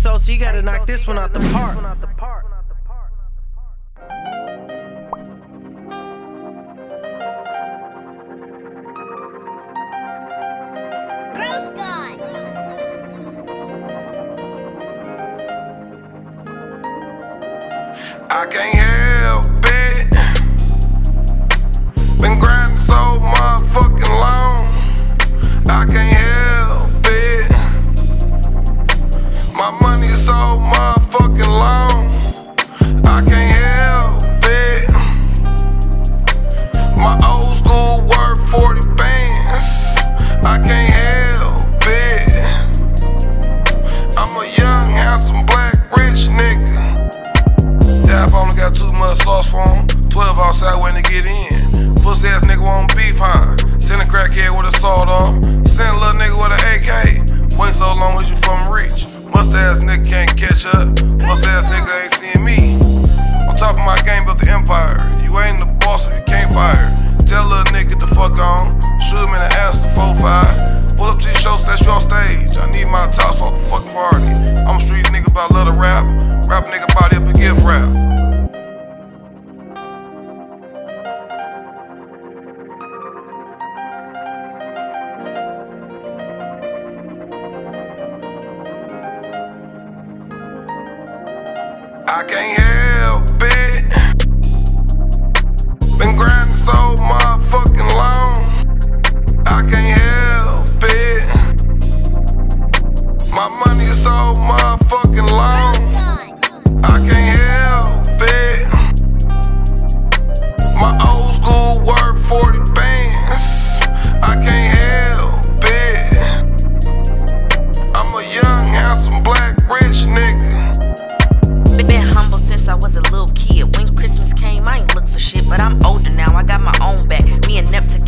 so, so you gotta knock this one out the park. Gross God. I can't help it. Been grinding so motherfucking My money so motherfucking long. I can't help it. My old school worth 40 bands. I can't help it. I'm a young, handsome, black, rich nigga. Dap only got too much sauce for him. 12 outside when to get in. Pussy ass nigga want beef, huh? Send a crackhead with a sawed off. Ass nigga ain't seen me. On top of my game, built the empire. You ain't the boss if you can't fire. Tell little nigga the fuck on. Shoot him in the ass to 4-5. Pull up to your show, stash you on stage. I need my tops off the fucking party. I can't help it. Been grinding so motherfucking long. I can't help it. My money is so motherfucking long.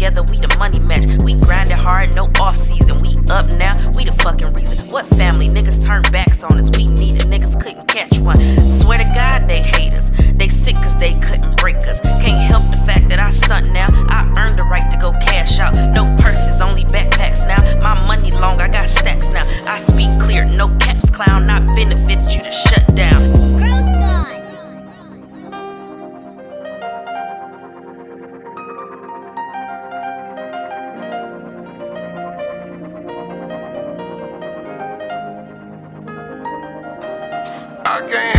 Together, we the money match. We grinded hard, no off season. We up now, we the fucking reason. What family? Niggas turn backs on us. We needed niggas couldn't catch one. Swear to God, they hate us. They sick cause they couldn't break us. Can't help the fact that I stunt now. I earned the right to go cash out. No purses, only backpacks now. My money long, I got stacks now. I speak clear, no caps, clown. Can't